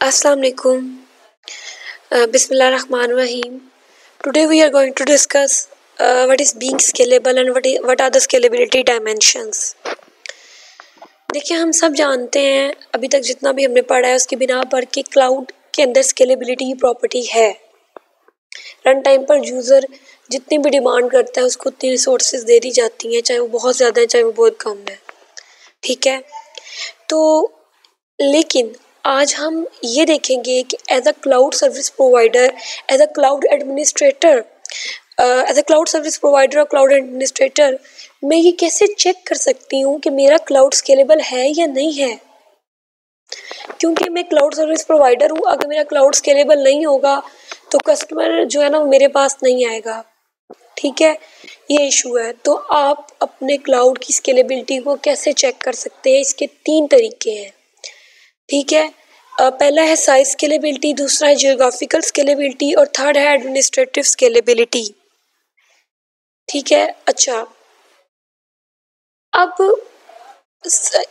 अस्सलाम वालेकुम बिस्मिल्लाह रहमान रहीम today we are going to discuss what is being scalable and what are the scalability dimensions देखिए, हम सब जानते हैं, अभी तक जितना भी हमने पढ़ा है, उसके बिना पर कि क्लाउड के अंदर स्केलेबिलिटी की प्रॉपर्टी है। रन टाइम पर यूज़र जितनी भी डिमांड करता है, उसको उतनी रिसोर्सेज दे दी जाती हैं, चाहे वो बहुत ज़्यादा है, चाहे वो बहुत कम है। ठीक है? तो लेकिन आज हम ये देखेंगे कि as a cloud service provider as a cloud administrator as a cloud service provider और क्लाउड एडमिनिस्ट्रेटर मैं ये कैसे चेक कर सकती हूँ कि मेरा क्लाउड स्केलेबल है या नहीं है? क्योंकि मैं क्लाउड सर्विस प्रोवाइडर हूँ, अगर मेरा क्लाउड स्केलेबल नहीं होगा तो कस्टमर जो है ना, वो मेरे पास नहीं आएगा। ठीक है? ये इशू है। तो आप अपने क्लाउड की स्केलेबिलिटी को कैसे चेक कर सकते हैं? इसके तीन तरीके हैं। ठीक है? पहला है साइज़ स्केलेबिलिटी दूसरा है जियोग्राफिकल स्केलेबिलिटी और थर्ड है एडमिनिस्ट्रेटिव स्केलेबिलिटी ठीक है? अच्छा। अब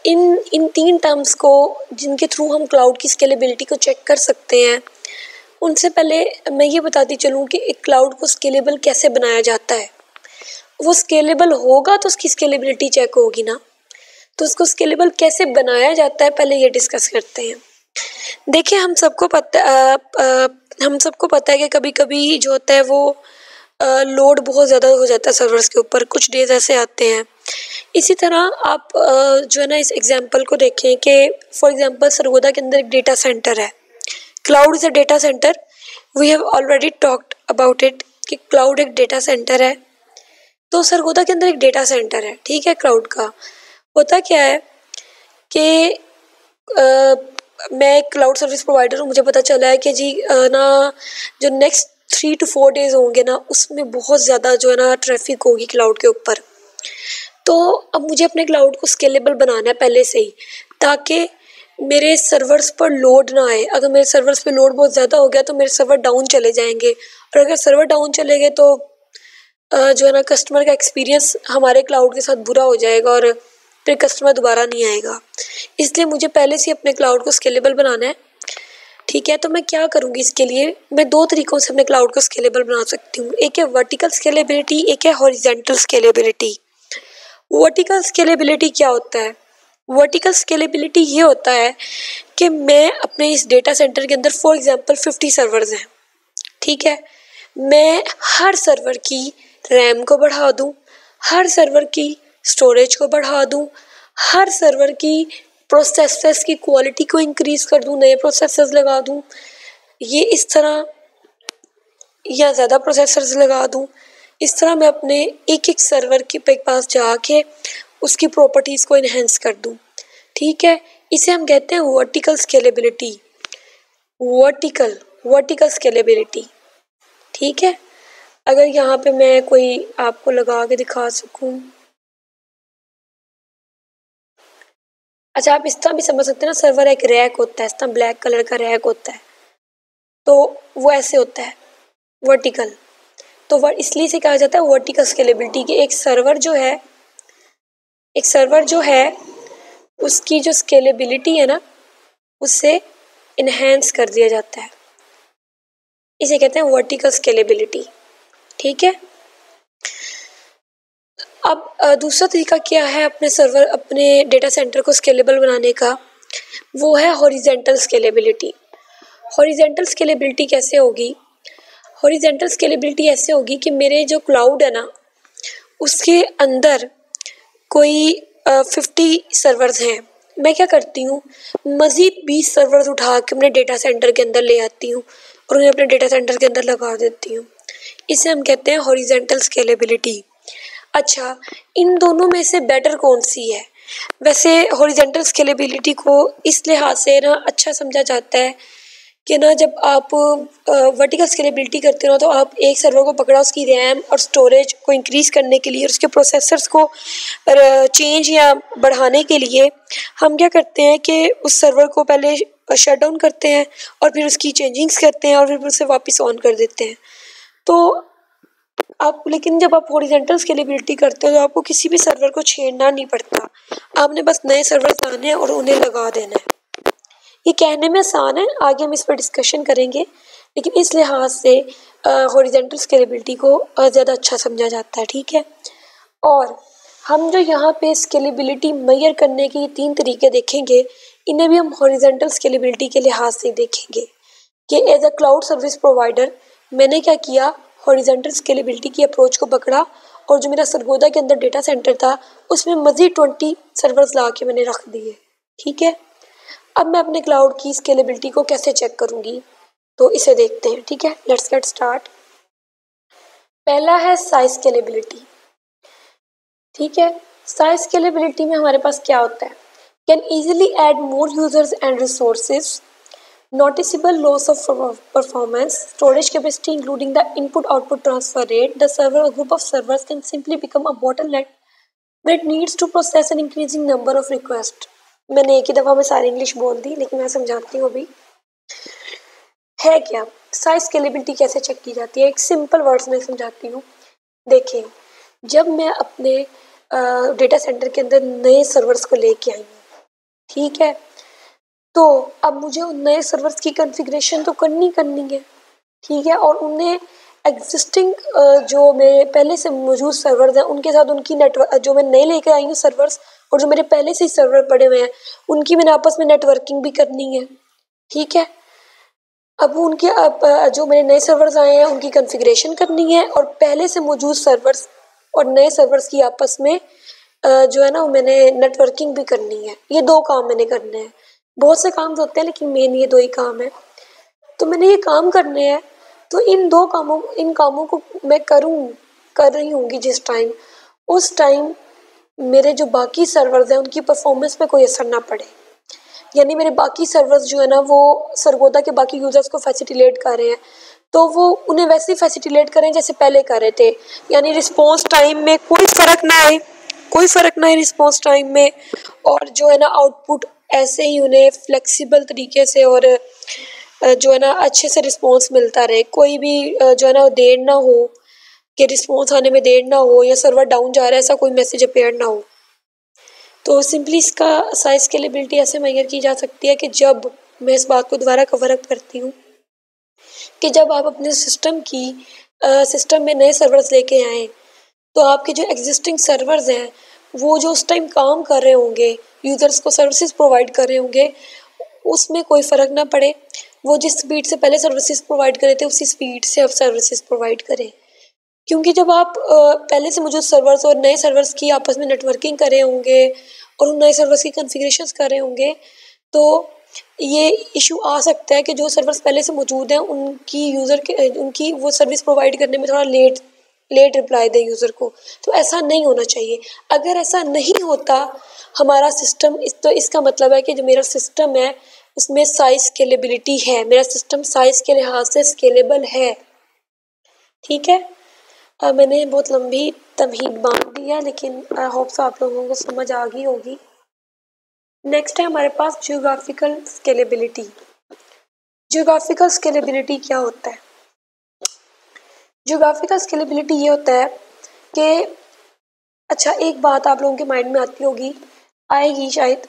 इन इन तीन टर्म्स को, जिनके थ्रू हम क्लाउड की स्केलेबिलिटी को चेक कर सकते हैं, उनसे पहले मैं ये बताती चलूँ कि एक क्लाउड को स्केलेबल कैसे बनाया जाता है। वो स्केलेबल होगा तो उसकी स्केलेबिलिटी चेक होगी ना? तो उसको स्केलेबल कैसे बनाया जाता है पहले ये डिस्कस करते हैं। देखिए हम सबको पता आ, आ, हम सबको पता है कि कभी कभी जो होता है वो लोड बहुत ज़्यादा हो जाता है सर्वर्स के ऊपर कुछ डेज़ ऐसे आते हैं। इसी तरह आप जो है ना इस एग्जांपल को देखें कि फॉर एग्जांपल सरगोदा के अंदर एक डेटा सेंटर है। Cloud is a data centre we have already talked about it कि क्लाउड एक डेटा सेंटर है। तो सरगोदा के अंदर एक डेटा सेंटर है ठीक है क्लाउड का। होता क्या है कि मैं एक क्लाउड सर्विस प्रोवाइडर हूँ, मुझे पता चला है कि जी ना जो next three two four days होंगे ना, उसमें बहुत ज़्यादा जो है ना ट्रैफ़िक होगी क्लाउड के ऊपर। तो अब मुझे अपने क्लाउड को स्केलेबल बनाना है पहले से ही, ताकि मेरे सर्वर्स पर लोड ना आए। अगर मेरे सर्वर्स पर लोड बहुत ज़्यादा हो गया तो मेरे सर्वर डाउन चले जाएँगे। और अगर सर्वर डाउन चले गए तो जो है ना कस्टमर का एक्सपीरियंस हमारे क्लाउड के साथ बुरा हो जाएगा और फिर कस्टमर दोबारा नहीं आएगा। इसलिए मुझे पहले से अपने क्लाउड को स्केलेबल बनाना है। ठीक है तो मैं क्या करूँगी इसके लिए? मैं दो तरीक़ों से अपने क्लाउड को स्केलेबल बना सकती हूँ। एक है वर्टिकल स्केलेबिलिटी एक है हॉरिजेंटल स्केलेबिलिटी वर्टिकल स्केलेबिलिटी क्या होता है? वर्टिकल स्केलेबिलिटी ये होता है कि मैं अपने इस डेटा सेंटर के अंदर फॉर एग्जांपल फिफ्टी सर्वर्स हैं। ठीक है? मैं हर सर्वर की रैम को बढ़ा दूँ, हर सर्वर की स्टोरेज को बढ़ा दूँ, हर सर्वर की प्रोसेसर्स की क्वालिटी को इंक्रीज़ कर दूँ, नए प्रोसेसर्स लगा दूँ, ये इस तरह या ज़्यादा प्रोसेसर्स लगा दूँ, इस तरह मैं अपने एक एक सर्वर के पास जाके उसकी प्रॉपर्टीज़ को इन्हेंस कर दूँ। ठीक है? इसे हम कहते हैं vertical scalability vertical vertical scalability ठीक है? अगर यहाँ पे मैं कोई आपको लगा के दिखा सकूँ। अच्छा आप इस तरह भी समझ सकते हैं ना सर्वर एक रैक होता है, इस तरह ब्लैक कलर का रैक होता है। तो वो ऐसे होता है वर्टिकल तो वह इसलिए से कहा जाता है वर्टिकल स्केलेबिलिटी कि एक सर्वर जो है, एक सर्वर जो है, उसकी जो स्केलेबिलिटी है ना उससे इन्हेंस कर दिया जाता है। इसे कहते हैं वर्टिकल स्केलेबिलिटी ठीक है? अब दूसरा तरीका क्या है अपने सर्वर अपने डेटा सेंटर को स्केलेबल बनाने का? वो है हॉरिजेंटल स्केलेबिलिटी हॉरिजेंटल स्केलेबिलिटी कैसे होगी? हॉरिजेंटल स्केलेबिलिटी ऐसे होगी कि मेरे जो क्लाउड है ना, उसके अंदर कोई फिफ्टी सर्वर्स हैं। मैं क्या करती हूँ? मज़ीद बीस सर्वर्स उठा के अपने डेटा सेंटर के अंदर ले आती हूँ और उन्हें अपने डेटा सेंटर के अंदर लगा देती हूँ। इसे हम कहते हैं हॉरिजेंटल स्केलेबिलिटी अच्छा इन दोनों में से बेटर कौन सी है? वैसे हॉरिजेंटल स्केलेबिलिटी को इस लिहाज से ना अच्छा समझा जाता है कि ना जब आप वर्टिकल स्केलेबिलिटी करते हो तो आप एक सर्वर को पकड़ा, उसकी रैम और स्टोरेज को इंक्रीज़ करने के लिए और उसके प्रोसेसर्स को चेंज या बढ़ाने के लिए हम क्या करते हैं कि उस सर्वर को पहले शट डाउन करते हैं और फिर उसकी चेंजिंग्स करते हैं और फिर उसे वापस ऑन कर देते हैं। तो आप, लेकिन जब आप हॉरिजेंटल स्केलेबिलिटी करते हो तो आपको किसी भी सर्वर को छेड़ना नहीं पड़ता। आपने बस नए सर्वर लाने हैं और उन्हें लगा देना है। ये कहने में आसान है, आगे हम इस पर डिस्कशन करेंगे। लेकिन इस लिहाज से हॉरिजेंटल स्केलेबिलिटी को ज़्यादा अच्छा समझा जाता है, ठीक है? और हम जो यहाँ पे स्केलेबिलिटी मैयर करने के तीन तरीके देखेंगे, इन्हें भी हम हॉरिजेंटल स्केलेबिलिटी के लिहाज से देखेंगे। कि as a cloud service provider मैंने क्या किया? हॉरिजेंटल स्केलेबिलिटी की अप्रोच को पकड़ा और जो मेरा सरगोदा के अंदर डेटा सेंटर था, उसमें मज़ीद ट्वेंटी सर्वर्स ला के मैंने रख दिए। ठीक है? अब मैं अपने क्लाउड की स्केलेबिलिटी को कैसे चेक करूँगी? तो इसे देखते हैं। ठीक है? लेट्स गेट स्टार्ट पहला है साइज़ स्केलेबिलिटी ठीक है? साइज़ स्केलेबिलिटी में हमारे पास क्या होता है? Can easily add more users and resources noticeable loss of performance storage capacity including the input output transfer rate the server group of servers can simply become a bottleneck it needs to process an increasing number of requests मैंने एक ही दफ़ा में सारी English बोल दी लेकिन मैं समझाती हूँ अभी है क्या साइज़ स्केलेबिलिटी कैसे चेक की जाती है एक सिंपल वर्ड्स में समझाती हूँ देखिए जब मैं अपने डेटा सेंटर के अंदर नए सर्वर्स को लेके आई हूँ ठीक है तो अब मुझे उन नए सर्वर्स की कॉन्फ़िगरेशन तो करनी करनी है। ठीक है? और उन्हें एग्जिस्टिंग जो मेरे पहले से मौजूद सर्वर्स हैं, उनके साथ उनकी नेटवर्क जो मैं नए लेकर आई हूँ सर्वर्स और जो मेरे पहले से ही सर्वर पड़े हुए हैं, उनकी मैंने आपस में नेटवर्किंग भी करनी है। ठीक है? अब उनके, अब जो मेरे नए सर्वर्स आए हैं, उनकी कॉन्फ़िगरेशन करनी है, और पहले से मौजूद सर्वर्स और नए सर्वर्स की आपस में जो है ना मैंने नेटवर्किंग भी करनी है। ये दो काम मैंने करने हैं। बहुत से काम होते हैं, लेकिन मेन ये दो ही काम है। तो मैंने ये काम करने हैं तो इन दो कामों, इन कामों को मैं करूँ, कर रही होंगी जिस टाइम। उस टाइम मेरे जो बाकी सर्वर्स हैं, उनकी परफॉर्मेंस पे कोई असर ना पड़े। यानी मेरे बाकी सर्वर्स जो है ना, वो सरगोदा के बाकी यूज़र्स को फैसिलिटेट कर रहे हैं। तो वो उन्हें वैसे ही फैसिलिटेट करें जैसे पहले कर रहे थे। यानी रिस्पॉन्स टाइम में कोई फ़र्क ना आए, कोई फ़र्क ना आए रिस्पॉन्स टाइम में। और जो है ना आउटपुट ऐसे ही उन्हें फ्लेक्सिबल तरीके से और जो है ना, अच्छे से रिस्पॉन्स मिलता रहे। कोई भी जो है ना, देर ना हो, कि रिस्पॉन्स आने में देर ना हो या सर्वर डाउन जा रहा है, ऐसा कोई मैसेज अपेयर ना हो। तो सिंपली इसका साइज़ स्केलेबिलिटी ऐसे मैयर की जा सकती है कि जब मैं इस बात को दोबारा कवर अप करती हूँ, कि जब आप अपने सिस्टम की सिस्टम में नए सर्वर्स लेके आएँ तो आपके जो एग्जिस्टिंग सर्वर्स हैं वो जो उस टाइम काम कर रहे होंगे यूज़र्स को सर्विसेज़ प्रोवाइड कर रहे होंगे, उसमें कोई फ़र्क ना पड़े। वो जिस स्पीड से पहले सर्विसेज़ प्रोवाइड कर रहे थे, उसी स्पीड से अब सर्विसेज़ प्रोवाइड करें। क्योंकि जब आप पहले से मौजूद सर्वर्स और नए सर्वर्स की आपस में नेटवर्किंग कर रहे होंगे और उन नए सर्वर्स की कन्फिग्रेशन कर रहे होंगे तो ये इशू आ सकता है कि जो सर्वर्स पहले से मौजूद हैं, उनकी यूज़र के, उनकी वो सर्विस प्रोवाइड करने में थोड़ा लेट लेट रिप्लाई दें यूज़र को। तो ऐसा नहीं होना चाहिए। अगर ऐसा नहीं होता हमारा सिस्टम इस तो इसका मतलब है कि जो मेरा सिस्टम है उसमें साइज़ स्केलेबिलिटी है। मेरा सिस्टम साइज़ के लिहाज से स्केलेबल है। ठीक है? आ, मैंने बहुत लंबी तमहीद बाँध दी है लेकिन आई होप्स आप लोगों को समझ आ गई होगी। नेक्स्ट है हमारे पास जियोग्राफिकल स्केलेबिलिटी जियोग्राफिकल स्केलेबिलिटी क्या होता है? जियोग्राफिकल स्केलेबिलिटी ये होता है कि अच्छा एक बात आप लोगों के माइंड में आती होगी, आएगी शायद,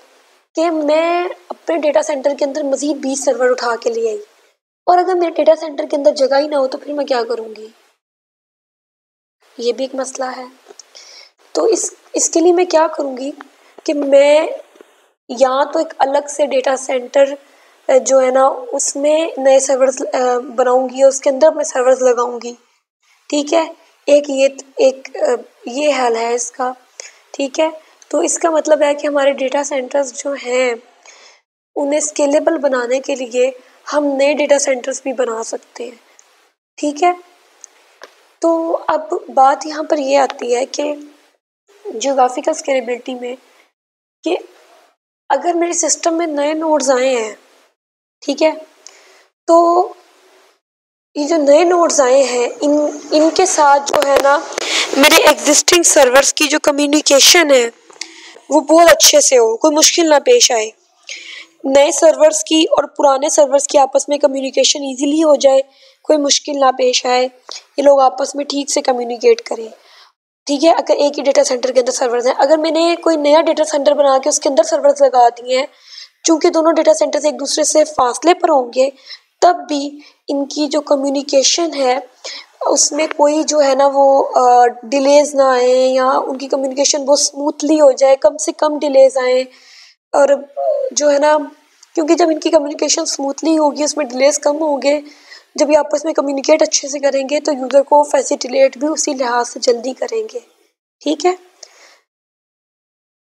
कि मैं अपने डेटा सेंटर के अंदर मज़ीद बीस सर्वर उठा के ले आई। और अगर मेरे डेटा सेंटर के अंदर जगह ही ना हो तो फिर मैं क्या करूँगी? ये भी एक मसला है। तो इस, इसके लिए मैं क्या करूँगी कि मैं या तो एक अलग से डेटा सेंटर जो है ना, उसमें नए सर्वर्स बनाऊँगी और उसके अंदर मैं सर्वर्स लगाऊँगी। ठीक है? एक ये एक ये हल है इसका, ठीक है? तो इसका मतलब है कि हमारे डेटा सेंटर्स जो हैं, उन्हें स्केलेबल बनाने के लिए हम नए डेटा सेंटर्स भी बना सकते हैं, ठीक है? तो अब बात यहाँ पर ये आती है कि जोग्राफिकल स्केलेबिलिटी में कि अगर मेरे सिस्टम में नए नोड्स आए हैं, ठीक है? तो ये जो नए नोड्स आए हैं, इन, इनके साथ जो है ना, मेरे एग्जिस्टिंग सर्वर्स की जो कम्युनिकेशन है, वो बहुत अच्छे से हो, कोई मुश्किल ना पेश आए। नए सर्वर्स की और पुराने सर्वर्स की आपस में कम्युनिकेशन इजीली हो जाए, कोई मुश्किल ना पेश आए, ये लोग आपस में ठीक से कम्युनिकेट करें। ठीक है, अगर एक ही डेटा सेंटर के अंदर सर्वर्स हैं, अगर मैंने कोई नया डेटा सेंटर बना के उसके अंदर सर्वर्स लगा दिए हैं, चूँकि दोनों डेटा सेंटर्स एक दूसरे से फासले पर होंगे, तब भी इनकी जो कम्युनिकेशन है, उसमें कोई जो है ना वो डिलेज ना आए या उनकी कम्युनिकेशन बहुत स्मूथली हो जाए, कम से कम डिलेज आए और, जो है ना, क्योंकि जब इनकी कम्युनिकेशन स्मूथली होगी, उसमें डिलेज कम होंगे, जब ये आपस में कम्युनिकेट अच्छे से करेंगे तो यूज़र को फैसिलिटेट भी उसी लिहाज से जल्दी करेंगे। ठीक है?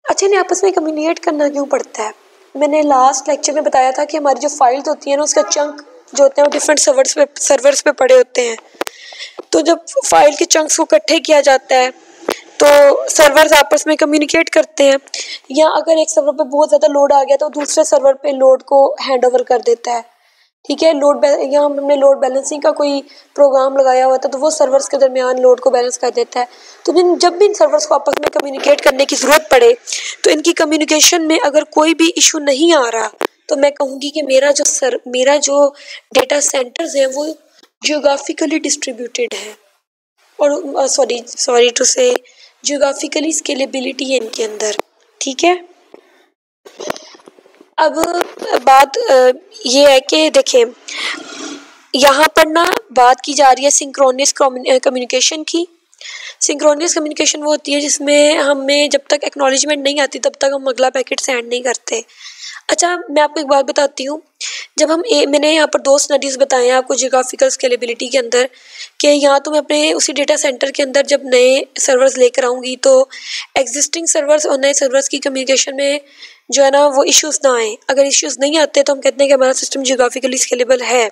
अच्छा इन्हें आपस में कम्युनिकेट करना क्यों पड़ता है? मैंने लास्ट लेक्चर में बताया था कि हमारी जो फाइल्स होती हैं ना, उसका चंक जो होते हैं वो डिफरेंट सर्वर्स पे सर्वर्स पे पड़े होते हैं। तो जब फ़ाइल के चंक्स को इकट्ठे किया जाता है तो सर्वर्स आपस में कम्युनिकेट करते हैं, या अगर एक सर्वर पे बहुत ज़्यादा लोड आ गया तो दूसरे सर्वर पे लोड को हैंड ओवर कर देता है। ठीक है? लोड या हमने लोड बैलेंसिंग का कोई प्रोग्राम लगाया हुआ था तो वो सर्वर्स के दरमियान लोड को बैलेंस कर देता है। तो जिन, जब भी इन सर्वर्स को आपस में कम्युनिकेट करने की ज़रूरत पड़े तो इनकी कम्युनिकेशन में अगर कोई भी इशू नहीं आ रहा तो मैं कहूँगी कि मेरा जो सर, मेरा जो डेटा सेंटर्स हैं वो जियोग्राफिकली डिस्ट्रीब्यूटेड है। और सॉरी सॉरी टू से जियोग्राफिकली स्केलेबिलिटी है इनके अंदर, ठीक है? अब बात ये है कि देखें, यहाँ पर ना बात की जा रही है सिंक्रोनियस कम्युनिकेशन की। सिंक्रोनियस कम्युनिकेशन वो होती है जिसमें हमें जब तक एक्नॉलेजमेंट नहीं आती, तब तक हम अगला पैकेट सेंड नहीं करते। अच्छा मैं आपको एक बात बताती हूँ। जब हम ए, मैंने यहाँ पर दो स्टडीज़ बताए हैं आपको जियोग्राफिकल स्केलेबिलिटी के अंदर कि यहाँ तो मैं अपने उसी डेटा सेंटर के अंदर जब नए सर्वर्स लेकर आऊँगी तो एग्जिस्टिंग सर्वर्स और नए सर्वर्स की कम्युनिकेशन में जो है ना वो इश्यूज़ ना आए। अगर इश्यूज़ नहीं आते तो हम कहते हैं कि हमारा सिस्टम जियोग्राफिकली स्केलेबल है।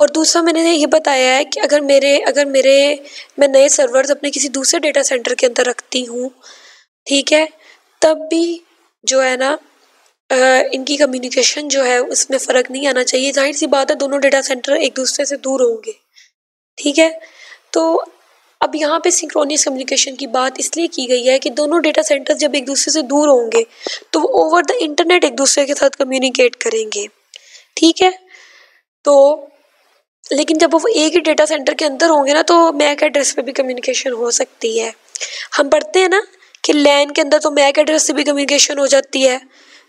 और दूसरा मैंने ये बताया है कि अगर मेरे अगर मेरे मैं नए सर्वर्स अपने किसी दूसरे डेटा सेंटर के अंदर रखती हूँ ठीक है तब भी जो है ना इनकी कम्युनिकेशन जो है, उसमें फ़र्क नहीं आना चाहिए। ज़ाहिर सी बात है, दोनों डेटा सेंटर एक दूसरे से दूर होंगे। ठीक है? तो अब यहाँ पे सिंक्रोनियस कम्युनिकेशन की बात इसलिए की गई है कि दोनों डेटा सेंटर्स जब एक दूसरे से दूर होंगे तो वो ओवर द इंटरनेट एक दूसरे के साथ कम्युनिकेट करेंगे। ठीक है? तो लेकिन जब वो एक ही डेटा सेंटर के अंदर होंगे ना तो मैक एड्रेस पे भी कम्युनिकेशन हो सकती है। हम पढ़ते हैं ना कि लैन के अंदर तो मैक एड्रेस से भी कम्युनिकेशन हो जाती है।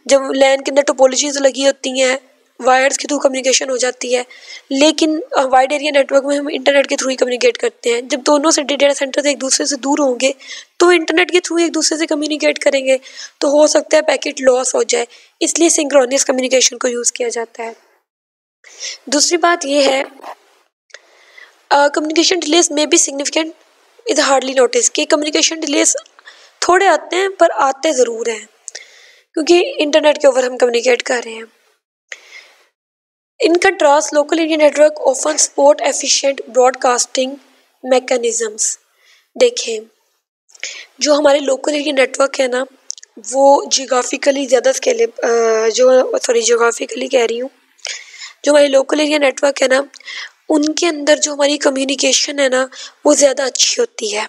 जब लैन के अंदर टोपोलॉजीज लगी होती हैं, वायर्स के थ्रू कम्युनिकेशन हो जाती है, लेकिन वाइड एरिया नेटवर्क में हम इंटरनेट के थ्रू ही कम्युनिकेट करते हैं। जब दोनों से डेटा सेंटर एक दूसरे से दूर होंगे तो इंटरनेट के थ्रू एक दूसरे से कम्युनिकेट करेंगे तो हो सकता है पैकेट लॉस हो जाए। इसलिए सिंक्रोनियस कम्युनिकेशन को यूज़ किया जाता है। दूसरी बात यह है कम्युनिकेशन डिलेस में भी सिग्निफिकेंट इज़ हार्डली नोटिस कि कम्युनिकेशन डिलेस थोड़े आते हैं, पर आते ज़रूर हैं। क्योंकि इंटरनेट के ऊपर हम कम्युनिकेट कर रहे हैं। In contrast local India network often support efficient broadcasting mechanisms देखें, जो हमारे लोकल एरिया नेटवर्क है ना, वो जियोग्राफिकली ज़्यादा स्केले जो सॉरी जियोग्राफिकली कह रही हूँ, जो हमारे लोकल एरिया नेटवर्क है ना, उनके अंदर जो हमारी कम्युनिकेशन है ना, वो ज़्यादा अच्छी होती है।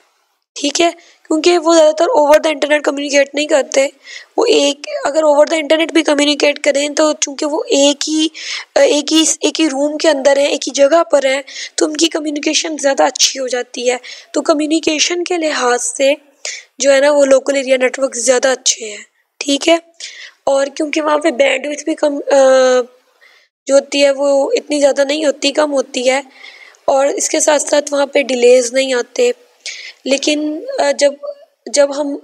ठीक है? क्योंकि वो ज़्यादातर ओवर द इंटरनेट कम्युनिकेट नहीं करते। वो एक, अगर ओवर द इंटरनेट भी कम्युनिकेट करें तो चूँकि वो एक ही एक ही एक ही रूम के अंदर हैं, एक ही जगह पर हैं तो उनकी कम्युनिकेशन ज़्यादा अच्छी हो जाती है। तो कम्युनिकेशन के लिहाज से जो है ना, वो लोकल एरिया नेटवर्क ज़्यादा अच्छे हैं। ठीक है? और क्योंकि वहाँ पे बैंडविड्थ भी कम जो होती है, वो इतनी ज़्यादा नहीं होती, कम होती है। और इसके साथ साथ वहाँ पे डिलेज नहीं आते। लेकिन जब जब हम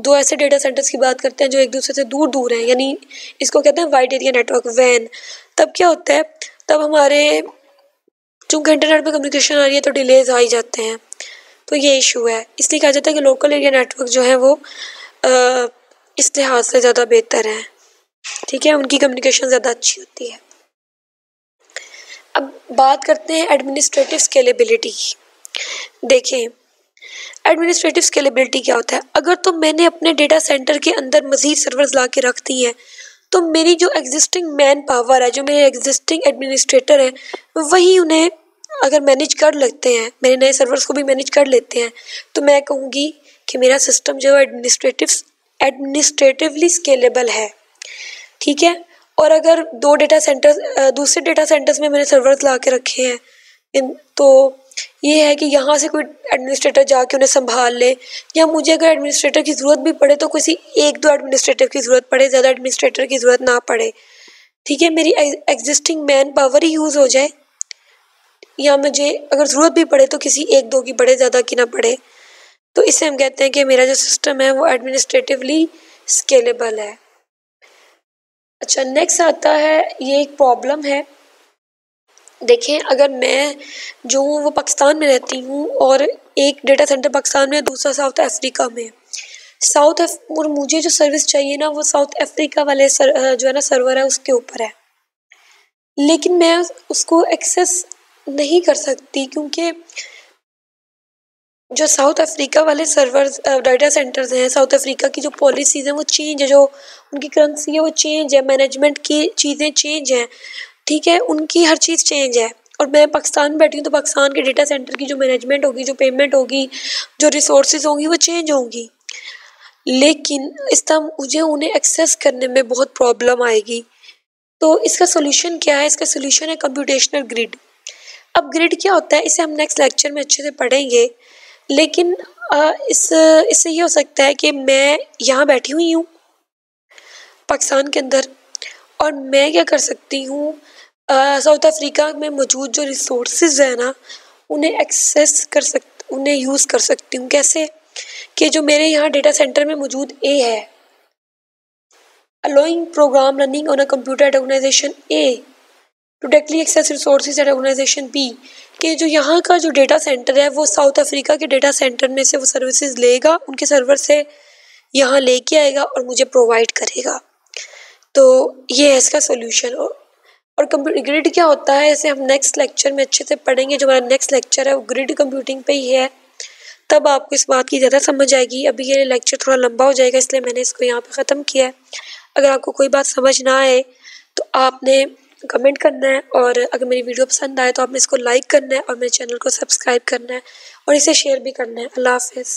दो ऐसे डेटा सेंटर्स की बात करते हैं जो एक दूसरे से दूर दूर हैं यानी इसको कहते हैं वाइड एरिया नेटवर्क वैन तब क्या होता है? तब हमारे चूँकि इंटरनेट पर कम्युनिकेशन आ रही है तो डिलेज आ ही जाते हैं। तो ये इशू है। इसलिए कहा जाता है कि लोकल एरिया नेटवर्क जो है वो आ, इस लिहाज से ज़्यादा बेहतर है। ठीक है? उनकी कम्युनिकेशन ज़्यादा अच्छी होती है। अब बात करते हैं एडमिनिस्ट्रेटिव स्केलेबिलिटी की। देखें एडमिनिस्ट्रेटिव स्केलेबिलिटी क्या होता है? अगर तो मैंने अपने डेटा सेंटर के अंदर मज़ीद सर्वर्स ला के रख दी हैं तो मेरी जो एग्जिस्टिंग मैन पावर है, जो मेरे एग्जिस्टिंग एडमिनिस्ट्रेटर हैं, वही उन्हें अगर मैनेज कर लेते हैं, मेरे नए सर्वर्स को भी मैनेज कर लेते हैं तो मैं कहूँगी कि मेरा सिस्टम जो है एडमिनिस्ट्रेटिव एडमिनिस्ट्रेटिवली स्केलेबल है। ठीक है? और अगर दो डेटा सेंटर्स दूसरे डेटा सेंटर्स में मैंने सर्वर्स ला के रखे हैं तो ये है कि यहाँ से कोई एडमिनिस्ट्रेटर जाके उन्हें संभाल ले, या मुझे अगर एडमिनिस्ट्रेटर की ज़रूरत भी पड़े तो किसी एक दो एडमिनिस्ट्रेटर की ज़रूरत पड़े, ज़्यादा एडमिनिस्ट्रेटर की ज़रूरत ना पड़े। ठीक है, मेरी एग्जिस्टिंग मैन पावर ही यूज़ हो जाए, या मुझे अगर ज़रूरत भी पड़े तो किसी एक दो की पड़े, ज़्यादा की ना पड़े। तो इससे हम कहते हैं कि मेरा जो सिस्टम है वो एडमिनिस्ट्रेटिवली स्केलेबल है। अच्छा नेक्स्ट आता है, ये एक प्रॉब्लम है। देखें, अगर मैं जो हूँ, वो पाकिस्तान में रहती हूँ और एक डेटा सेंटर पाकिस्तान में दूसरा साउथ अफ्रीका में। साउथ और मुझे जो सर्विस चाहिए ना, वो साउथ अफ्रीका वाले सर जो है ना सर्वर है, उसके ऊपर है। लेकिन मैं उसको एक्सेस नहीं कर सकती क्योंकि जो साउथ अफ्रीका वाले सर्वर डाटा सेंटर्स हैं साउथ अफ्रीका की जो पॉलिसीज़ हैं, वो चेंज है, जो उनकी करेंसी है, वो चेंज है मैनेजमेंट की चीज़ें चेंज हैं। ठीक है उनकी हर चीज़ चेंज है। और मैं पाकिस्तान में बैठी हूँ तो पाकिस्तान के डेटा सेंटर की जो मैनेजमेंट होगी जो पेमेंट होगी जो रिसोर्सेज होंगी वो चेंज होंगी। लेकिन इस तरह मुझे उन्हें एक्सेस करने में बहुत प्रॉब्लम आएगी। तो इसका सोल्यूशन क्या है? इसका सोल्यूशन है कंप्यूटेशनल ग्रिड अब ग्रिड क्या होता है इसे हम नेक्स्ट लेक्चर में अच्छे से पढ़ेंगे। लेकिन आ, इस इससे ये हो सकता है कि मैं यहाँ बैठी हुई हूँ पाकिस्तान के अंदर और मैं क्या कर सकती हूँ? साउथ अफ्रीका में मौजूद जो रिसोर्सेज है ना, उन्हें एक्सेस कर सक, उन्हें यूज़ कर सकती हूँ। कैसे? कि जो मेरे यहाँ डेटा सेंटर में मौजूद ए है। Allowing program running on a computer at organization A to directly access resources at organization B कि जो यहाँ का जो डेटा सेंटर है, वो साउथ अफ्रीका के डेटा सेंटर में से वो सर्विसेज़ लेगा, उनके सर्वर से यहाँ लेके आएगा और मुझे प्रोवाइड करेगा। तो ये है इसका सोल्यूशन और ग्रिड क्या होता है? ऐसे हम नेक्स्ट लेक्चर में अच्छे से पढ़ेंगे, जो हमारा नेक्स्ट लेक्चर है, वो ग्रिड कंप्यूटिंग पे ही है। तब आपको इस बात की ज़्यादा समझ आएगी। अभी ये लेक्चर थोड़ा लंबा हो जाएगा, इसलिए मैंने इसको यहाँ पे ख़त्म किया है। अगर आपको कोई बात समझ ना आए तो आपने कमेंट करना है, और अगर मेरी वीडियो पसंद आए तो आपने इसको लाइक करना है, और मेरे चैनल को सब्सक्राइब करना है, और इसे शेयर भी करना है। अल्लाह हाफिज़।